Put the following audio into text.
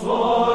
Domnul